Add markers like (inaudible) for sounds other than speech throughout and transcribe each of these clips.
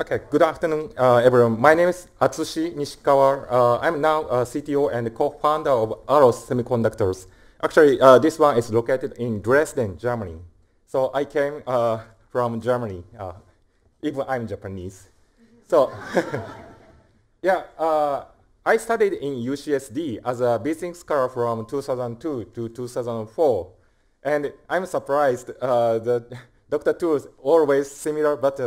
Okay, good afternoon, uh, everyone. My name is Atsushi Nishikawa. Uh, I'm now a CTO and co-founder of ALLOS Semiconductors. Actually, uh, this one is located in Dresden, Germany. So I came uh, from Germany, uh, even I'm Japanese. So, (laughs) yeah, uh, I studied in UCSD as a business scholar from 2002 to 2004. And I'm surprised that Dr. Tu is always similar, but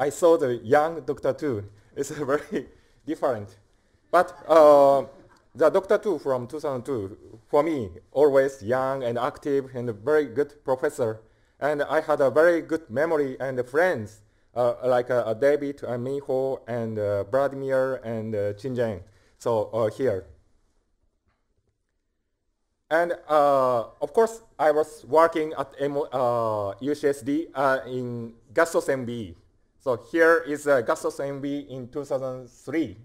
I saw the young Dr. Tu. It's (laughs) very different. But uh, the Dr. Tu from 2002, for me, always young and active and a very good professor. And I had a very good memory and friends uh, like uh, David and Minho and uh, Vladimir and uh, Qinzhen. So uh, here. And uh, of course, I was working at UCSD uh, in gas source MBE. So here is uh, gas source MBE in 2003.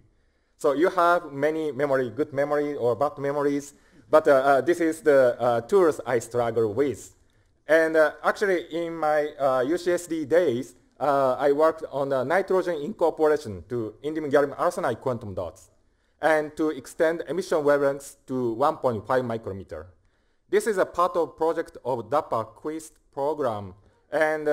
So you have many memory, good memory or bad memories, but uh, uh, this is the uh, tools I struggle with. And uh, actually in my UCSD uh, days, I worked on nitrogen incorporation to indium gallium arsenide quantum dots and to extend emission wavelengths to 1.5 micrometer. This is a part of project of DARPA QUIST program and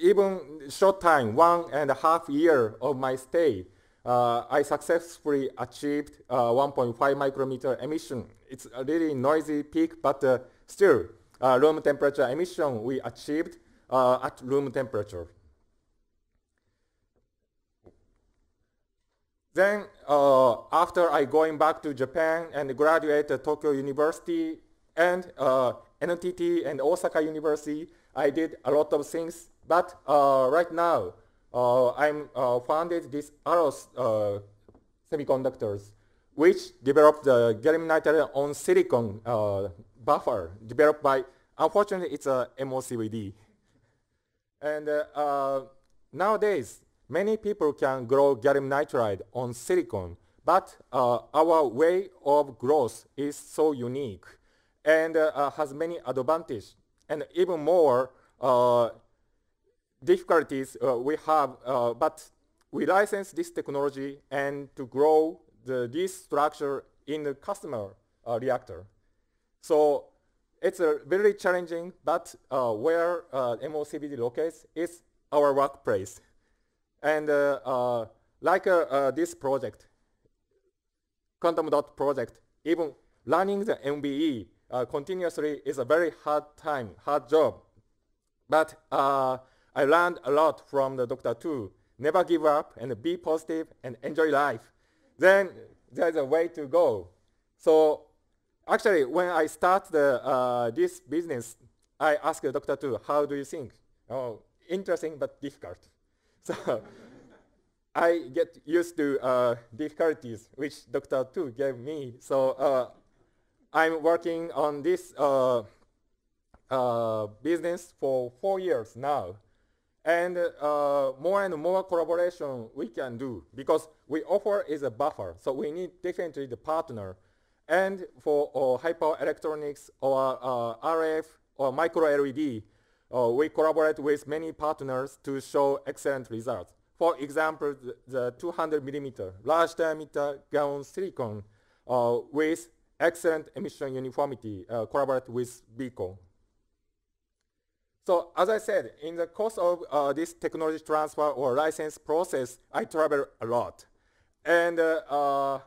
even short time, one and a half year of my stay, uh, I successfully achieved uh, 1.5 micrometer emission. It's a really noisy peak, but uh, still, uh, room temperature emission we achieved uh, at room temperature. Then, uh, after I going back to Japan and graduate at Tokyo University and NTT and Osaka University, I did a lot of things but uh, right now, uh, I'm uh, founded this ALLOS semiconductors, which developed the gallium nitride on silicon buffer developed by, unfortunately, it's a MOCVD. And nowadays, many people can grow gallium nitride on silicon, but uh, our way of growth is so unique and uh, has many advantages. And even more, uh, difficulties uh, we have, uh, but we license this technology and to grow the, this structure in the customer uh, reactor. So it's a very challenging, but uh, where uh, MOCVD locates is our workplace. And like this project, quantum dot project, even running the MBE continuously is a very hard time, hard job. But I learned a lot from the Dr. Tu. Never give up and be positive and enjoy life. Then there's a way to go. So actually, when I start the, uh, this business, I asked Dr. Tu, how do you think? Oh, interesting but difficult. (laughs) So I get used to uh, difficulties which Dr. Tu gave me. So uh, I'm working on this uh, uh, business for four years now. And uh, more and more collaboration we can do because we offer is a buffer. So we need definitely the partner. And for uh, hyper electronics or uh, RF or micro LED, uh, we collaborate with many partners to show excellent results. For example, the, the 200 millimeter large diameter gallium silicon uh, with excellent emission uniformity uh, collaborate with Veeco. So as I said, in the course of uh, this technology transfer or license process, I travel a lot. And uh, uh,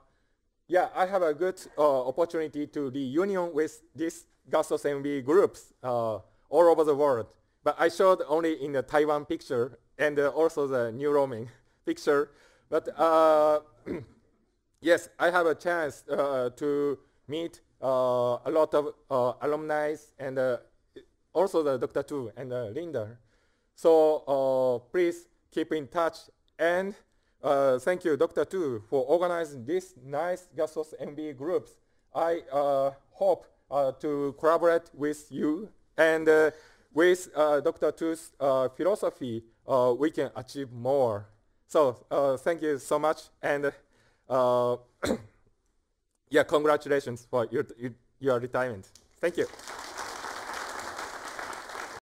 yeah, I have a good uh, opportunity to reunion with these gas source MBE groups uh, all over the world. But I showed only in the Taiwan picture and also the New Roaming (laughs) picture. But (clears throat) yes, I have a chance to meet a lot of alumni and also the Dr. Tu and uh, Linda. So uh, please keep in touch and uh, thank you, Dr. Tu, for organizing this nice gas source MBE groups. I uh, hope uh, to collaborate with you and uh, with Dr. Tu's philosophy, we can achieve more. So thank you so much and (clears throat) yeah, congratulations for your, your retirement. Thank you.